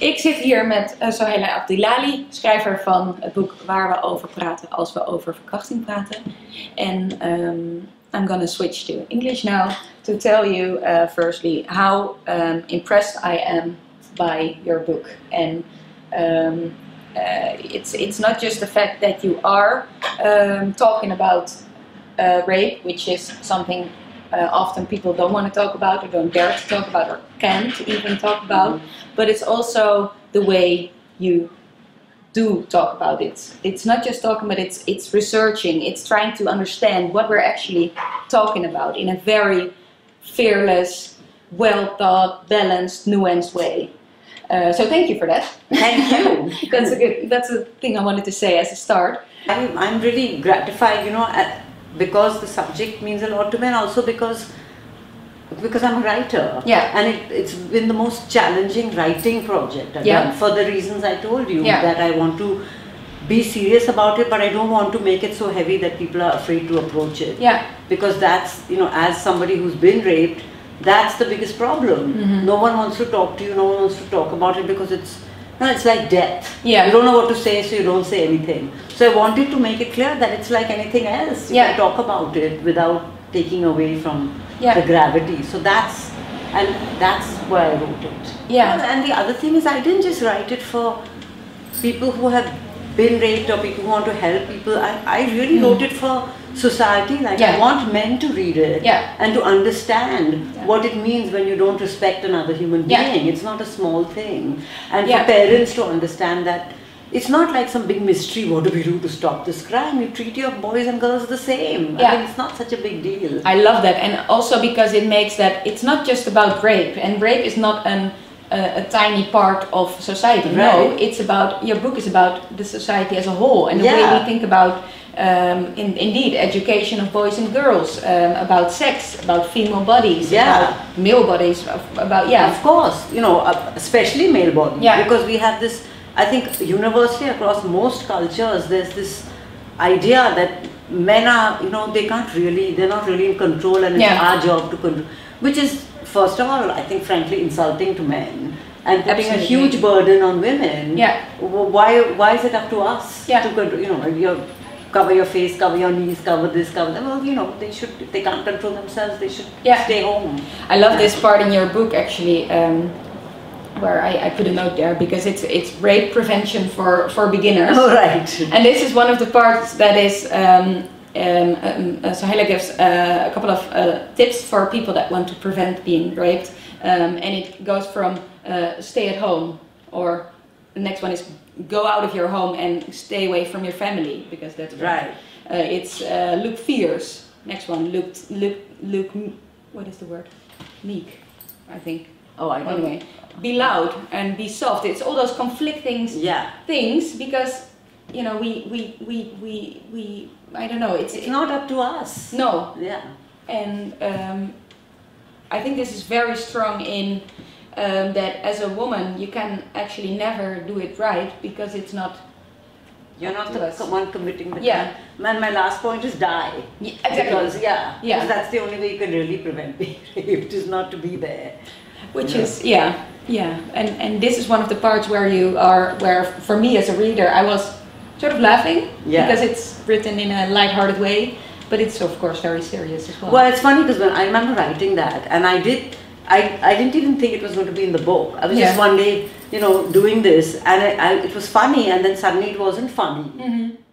Ik zit hier met uh, Sohaila Abdilali, schrijver van het boek Waar we over praten als we over verkrachting praten. En um, I'm gonna switch to English now to tell you uh, firstly how um, impressed I am by your book. And um, uh, it's it's not just the fact that you are um, talking about uh, rape, which is something uh, often people don't want to talk about or don't dare to talk about or can't even talk about, mm-hmm. but it's also the way you do talk about it. It's not just talking, but it's it's researching. It's trying to understand what we're actually talking about in a very fearless, well thought, balanced, nuanced way. Uh, so thank you for that. Thank you. that's a good. That's a thing I wanted to say as a start. I'm, I'm really gratified, you know, at, because the subject means a lot to me, and also because because I'm a writer. Yeah. And it, it's been the most challenging writing project I've yeah. done for the reasons I told you yeah. that I want to be serious about it, but I don't want to make it so heavy that people are afraid to approach it. Yeah. Because that's you know, as somebody who's been raped that's the biggest problem. Mm-hmm. No one wants to talk to you, no one wants to talk about it because it's no, it's like death. Yeah. You don't know what to say, so you don't say anything. So I wanted to make it clear that it's like anything else. You yeah. can talk about it without taking away from yeah. the gravity. So that's and that's why I wrote it. Yeah. And the other thing is I didn't just write it for people who have been raped or people who want to help people. I, I really mm. wrote it for society. Like yeah. I want men to read it yeah. and to understand yeah. what it means when you don't respect another human being. It's not a small thing. And for parents to understand that it's not like some big mystery. What do we do to stop this crime? You treat your boys and girls the same. Yeah. I mean, it's not such a big deal. I love that, and also because it makes that it's not just about rape, and rape is not an a, a tiny part of society. No, it's about your book is about the society as a whole and the way we think about. Um, in, indeed, education of boys and girls, um, about sex, about female bodies, Yeah. about male bodies, about yeah, Of course, you know, uh, especially male bodies. Yeah. Because we have this, I think, universally across most cultures, there's this idea that men are, you know, they can't really, they're not really in control and it's Yeah. our job to control. Which is, first of all, I think, frankly, insulting to men. And putting a huge burden on women. Yeah. Why, why is it up to us Yeah. to control, you know, your, cover your face, cover your knees, cover this, cover that. Well, you know, they should, if they can't control themselves, they should Yeah. stay home. I love this part in your book actually, um, where I, I put a note there because it's it's rape prevention for for beginners. All right. And this is one of the parts that is. Um, um, um, uh, Sohaila gives uh, a couple of uh, tips for people that want to prevent being raped, um, and it goes from uh, stay at home, or the next one is go out of your home and stay away from your family because that's Right. Uh, it's uh, look fierce. Next one, look look look. What is the word? Meek, I think. Oh, I don't Anyway, be loud and be soft. It's all those conflicting Yeah. things because you know we we we we, we I don't know. It's, It's not up to us. no, Yeah. and um, I think this is very strong in um, that as a woman you can actually never do it right because it's not. You're not the us. one committing the Yeah. crime. Man, my last point is die. Yeah, exactly. Because, yeah, Yeah. because that's the only way you can really prevent being raped is not to be there. which is yeah yeah and and this is one of the parts where you are where for me as a reader i was sort of laughing Yeah. because it's written in a light-hearted way but it's of course very serious as well Well, it's funny because when I remember writing that, and I did, I, I didn't even think it was going to be in the book. I was just one day, you know, doing this, and I, I, it was funny, and then suddenly it wasn't funny. Mhm. So.